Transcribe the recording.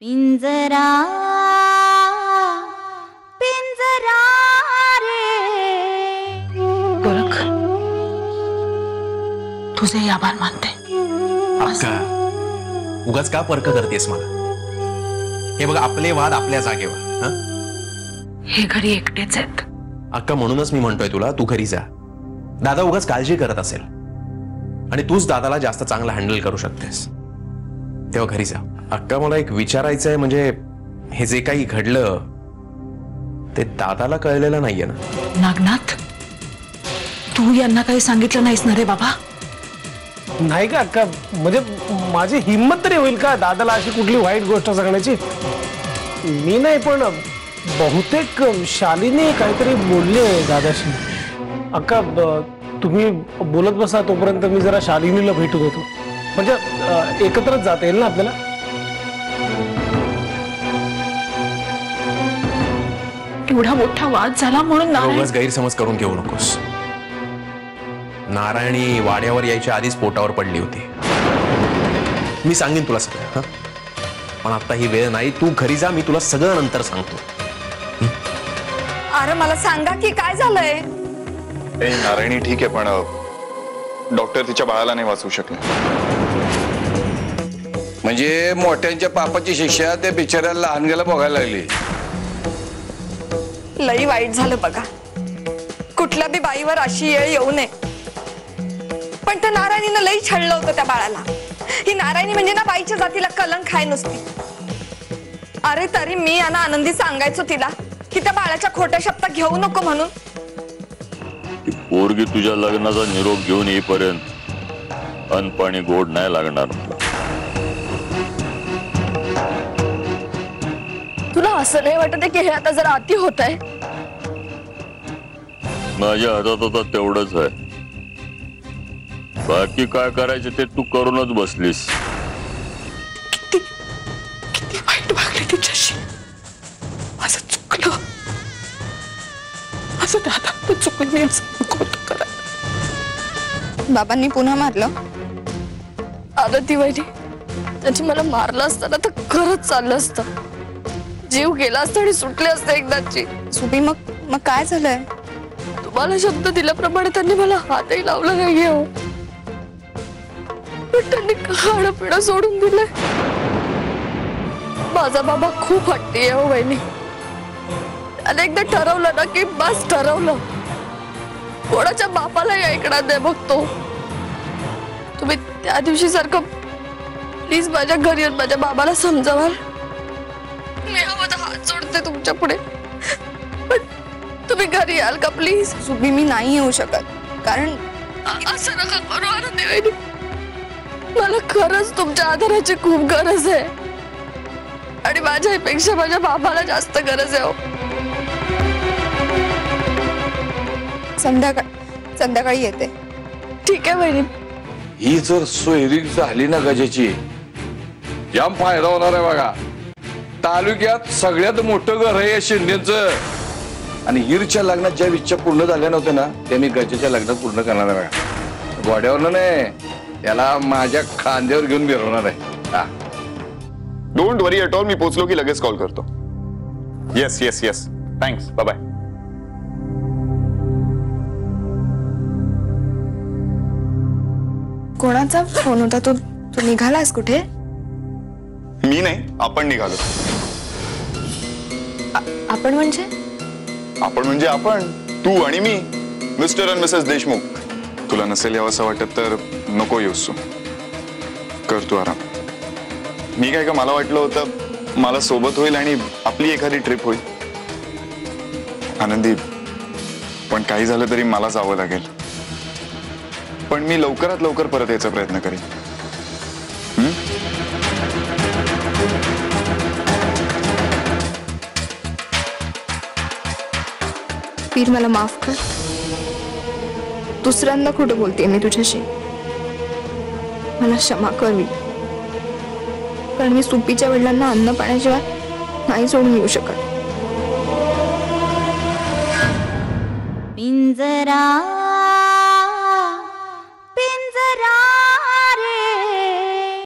पिंजरा पिंजरा रे। गोरख तुझे आभार मानते. अक्का उगाच का पर्क करतेस मला? हे बघ आपले वाद आपल्या जागेवर हं? हे घरी एकटेच आहेत. अक्का म्हणूनच मी म्हणतोय तुला तू घरी जा. दादा उगाच काळजी करत असेल. आणि तूच दादाला जास्त चांगलं हँडल करू शकतेस. तेव्हा घरी जा. अक्का मला एक विचारायचं आहे म्हणजे हे जे काही घडलं ते दादाला कळलेलं नाहीये ना? नागनाथ तू यांना काही सांगितलं नाहीस ना रे बाबा? नाही का का म्हणजे माझी हिंमत तरी होईल का दादाला अशी कुठली वाईट गोष्ट सांगण्याची? मी नाही पण बहुतेक शालीने काहीतरी बोलले दादाशी. अक्का ब- तुम्ही बोलत बसा तोपर्यंत मी जरा शालिनीला भेटून येतो म्हणजे अ, एकत्रच जाता येईल ना आपल्याला? एवढा मोठा वाद झाला म्हणून नारायण उगाच गैरसमज करून घेऊ नकोस. नारायणी वाड्यावर यायच्या आधीच पोटावर पडली होती. मी सांगेन तुला सगळं हं? पण आता ही वेळ नाही तू घरी जा मी तुला सगळं नंतर सांगतो. अरे मला सांगा की काय झालंय? ए नारायणी ठीक आहे पण डॉक्टर तिच्या बाळाला नाही वाचवू शकले. म्हणजे मोठ्यांच्या पापाची शिक्षा त्या बिचाऱ्याला लहानग्याला बघायला लागली. लई वाईट झालं बघा. कुठल्या बी बाईवर अशी येळ येऊ नये. पण त्या नारायणीनं लई छळलं होतं त्या बाळाला. ही नारायणी म्हणजे ना बाईच्या जातीला कलंक खाय नुसती. अरे तरी मी यांना आनंदी सांगायचो तिला की त्या बाळाच्या खोट्या शब्दात घेऊ नको म्हणून. पोरगी तुझ्या लग्नाचा निरोप घेऊन येईपर्यंत अन्न पाणी गोड नाही लागणार. तुला असं नाही वाटत की हे आता जरा अति होत आहे? माझ्या हातात आता तेवढंच आहे. बाकी काय करायचं ते तू करूनच बसलीस. किती वाईट वागले तिच्याशी माझं चुकलं. माझं दादा पण चुकलं मी असं होतं करायला. बाबांनी पुन्हा मारलं. आरती वहिनी त्यांची मला मारलं असतं तर खरंच चाललं असतं. जीव गेला असता आणि सुटले असते एकदाची. सुबी मग मग काय झालंय? तुम्हाला शब्द दिल्याप्रमाणे त्यांनी मला हातही लावला नाहीये हो. पण त्यांनी खाणं पिणं सोडून दिलंय. माझा बाबा खूप हट्टी आहे हो वहिनी. त्याने एकदा ठरवलं ना की बस ठरवलं. कोणाच्या बापालाही ऐकणार नाही बघतो तुम्ही त्या दिवशी सारखं प्लीज़ माझ्या घरी येऊन माझ्या बाबाला समजावाल. मी हा हात जोडते तुमच्या पुढे. तुम्ही घरी याल का प्लीज़ सुबी मी नाही येऊ शकत कारण असं नका करू आनंदी मला खरंच तुमच्या आधाराची खूप गरज आहे आणि माझ्यापेक्षा माझ्या बाबाला जास्त गरज आहे हो. संध्याकाळ संध्याकाळी येते। ठीक आहे वहिनी। ही जर सोयरी झाली ना गजाची जाम फ़ायदा होणार आहे बघा. तालुक्यात सगळ्यात मोठं घर आहे शिंदेचं. आणि हिरच्या लग्नात ज्या इच्छा पूर्ण झाल्या नव्हत्या ना त्या मी गजाच्या लग्नात पूर्ण करणार आहे बघा. गोड्यावर नाही त्याला माझ्या खांद्यावर घेऊन फिरवणार आहे. डोंट वरी एट ऑल मी पोचलो की लगेच कॉल करतो. Yes yes yes thanks bye bye कोणाचा फ़ोन होता तू? तू निघालास कुठे? मी नाही आपण निघालो. आपण म्हणजे? आपण म्हणजे आपण तू आणि मी मिस्टर अँड मिसेस देशमुख. तुला नसेल यावं वाटत तर नको येऊस तू. कर तू आराम. मी काय का मला वाटलं होतं मला सोबत होईल आणि आपली एखादी ट्रिप होईल. आनंदी. पण काही झालं तरी मला जावं लागेल. पण मी लवकरात लवकर परत यायचा प्रयत्न करेन. पीर मला माफ कर. दुसऱ्यांदा खोटं बोलते मी तुझ्याशी. मला क्षमा करवी. कारण मी सुपीच्या वडिलांना अन्न पाण्याशिवाय नाही सोडून येऊ शकत.